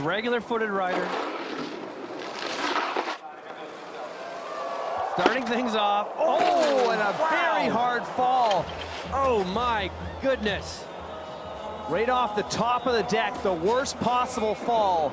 Regular footed rider. Starting things off. Oh, and a wow. very hard fall. Oh my goodness. Right off the top of the deck, the worst possible fall